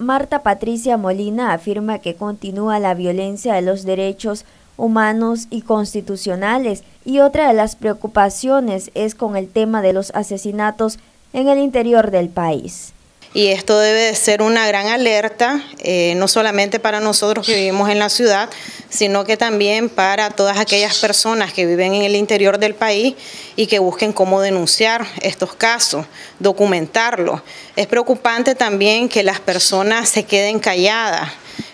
Marta Patricia Molina afirma que continúa la violencia de los derechos humanos y constitucionales y otra de las preocupaciones es con el tema de los asesinatos en el interior del país. Y esto debe de ser una gran alerta, eh, no solamente para nosotros que vivimos en la ciudad, sino que también para todas aquellas personas que viven en el interior del país y que busquen cómo denunciar estos casos, documentarlos. Es preocupante también que las personas se queden calladas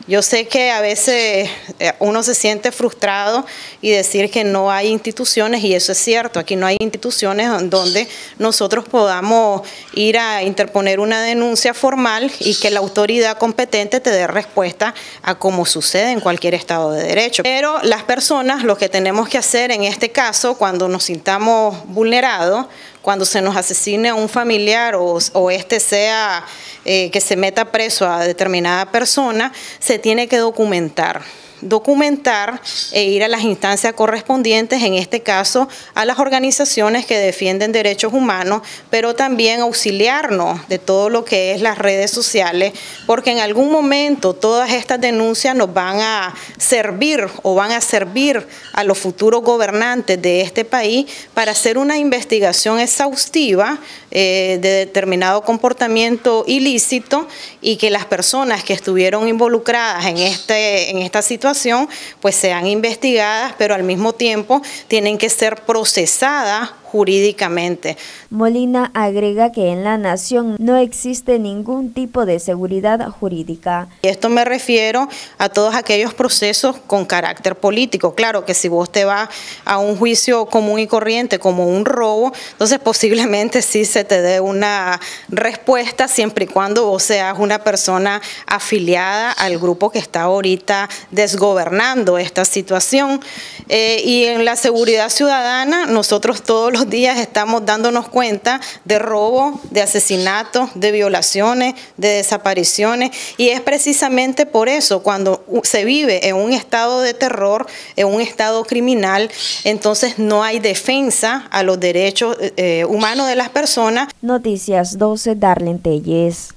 yo sé que a veces eh, uno se siente frustrado y decir que no hay instituciones, y eso es cierto, aquí no hay instituciones donde nosotros podamos ir a interponer una denuncia formal y que la autoridad competente te dé respuesta a cómo sucede en cualquier Estado de Derecho. Pero las personas, lo que tenemos que hacer en este caso, cuando nos sintamos vulnerados, cuando se nos asesine a un familiar o, este sea eh, que se meta preso a determinada persona, se tiene que documentar documentar e ir a las instancias correspondientes, en este caso a las organizaciones que defienden derechos humanos, pero también auxiliarnos de todo lo que es las redes sociales, porque en algún momento todas estas denuncias nos van a servir o van a servir a los futuros gobernantes de este país para hacer una investigación exhaustiva eh, de determinado comportamiento ilícito y que las personas que estuvieron involucradas en, este, en esta situación pues sean investigadas, pero al mismo tiempo tienen que ser procesadas jurídicamente. Molina agrega que en la nación no existe ningún tipo de seguridad jurídica. Y esto me refiero a todos aquellos procesos con carácter político. Claro que si vos te vas a un juicio común y corriente como un robo, entonces posiblemente sí se te dé una respuesta siempre y cuando vos seas una persona afiliada al grupo que está ahorita desgobernando esta situación. Eh, y en la seguridad ciudadana, nosotros todos días estamos dándonos cuenta de robo, de asesinatos, de violaciones, de desapariciones y es precisamente por eso cuando se vive en un estado de terror, en un estado criminal, entonces no hay defensa a los derechos eh, humanos de las personas. Noticias 12, Darlene Telles.